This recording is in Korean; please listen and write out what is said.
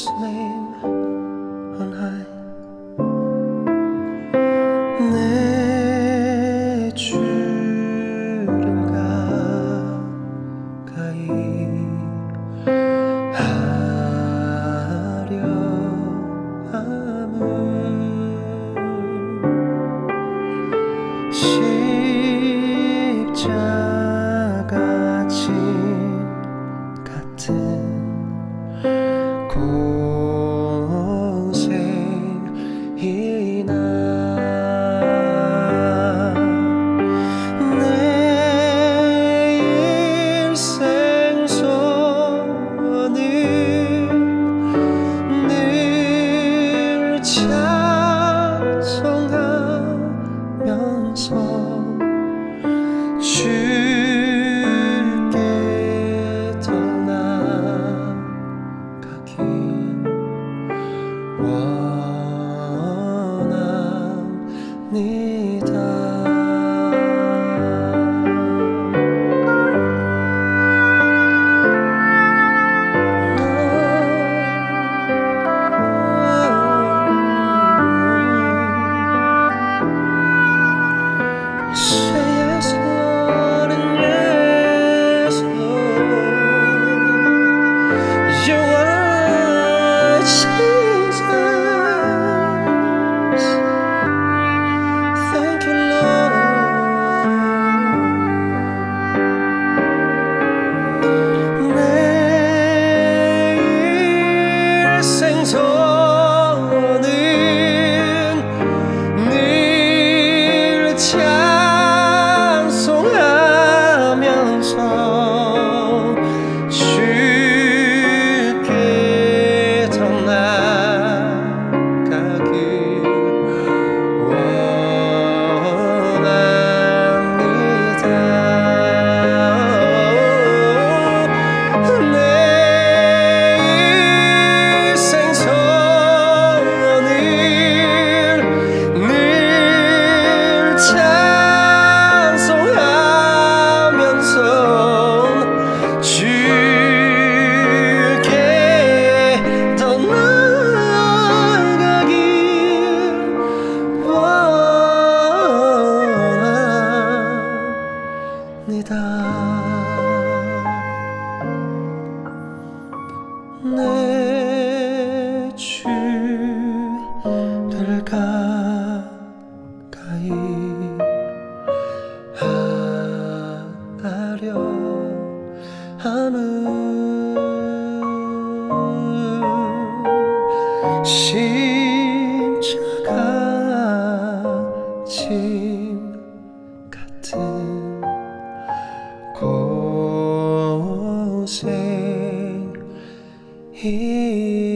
his name on high 내 주를 가까이 하려 함을 Oh. 심차가 Hey.